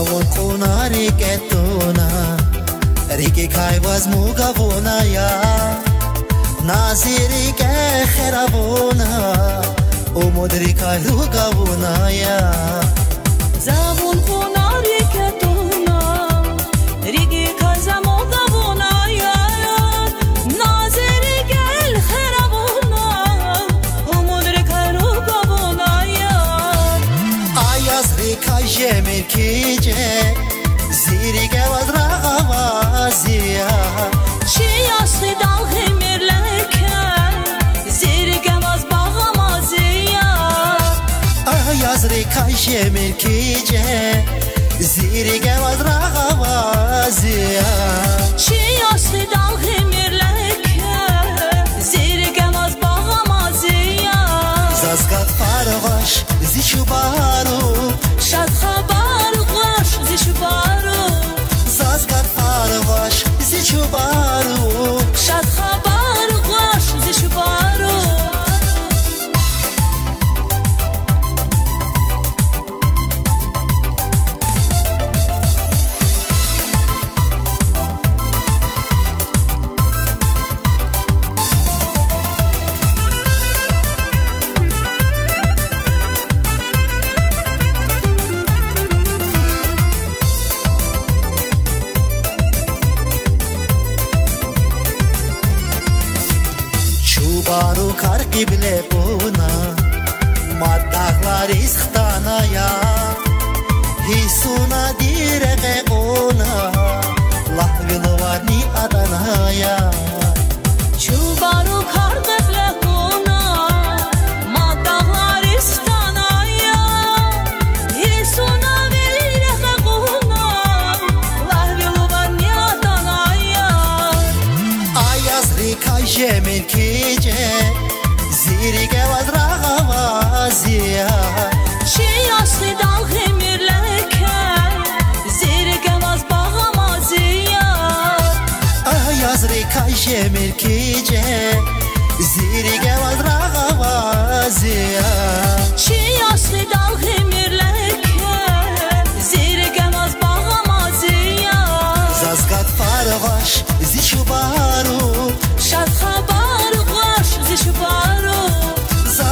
आवटोना रे केतोना रिके खायवाज मोगावोना या नासिरी के खराबोना ओ मोदरी खाय रुगावोना या जाबुन कोना rikay jemirkije zirige vazrağavazia Çi yaşlı dal hemirleke Zirgemaz bağamaz ya ayaz rikay jemirkije zirige vazrağavazia Çi yaşlı dal hemirleke Barukar kible puna Mataklar istana ya. Hisuna direve rikay jemir kice Zirige vazrağavazia Çi yaşlı dal hemirləkə Zirgəmaz bağamaz ya Ayaz rikay jemir kice Zirige vazrağavazia Çi yaşlı dal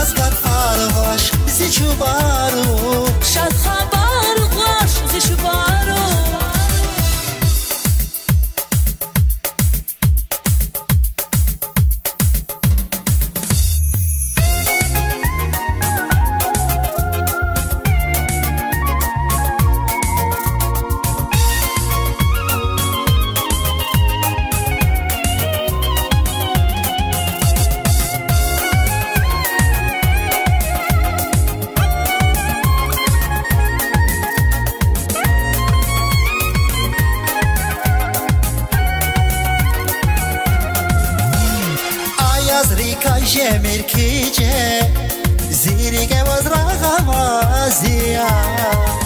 از قطعه رو باش زی Jemir kice Zirige vazrağavazia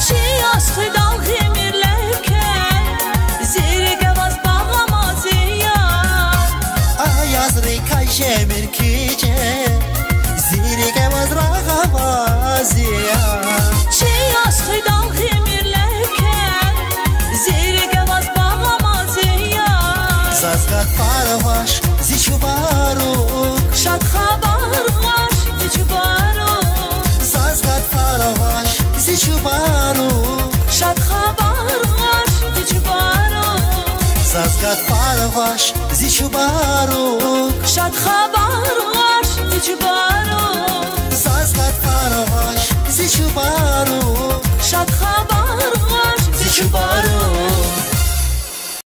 Çi yaşlı dal hemirləkə Zirgəmaz bağamaz ya Ayaz rikay jemir kice Zirige vazrağavazia Çi yaşlı dal hemirləkə Zirgəmaz bağamaz ya Zazgat farvaş zichubaru شاد خبر واش زیچو بارو ساز قد فرا واش زیچو بارو شاد خبر واش زیچو بارو ساز قد فرا واش زیچو بارو شاد خبر واش زیچو بارو ساز قد فرا واش زیچو بارو شاد خبر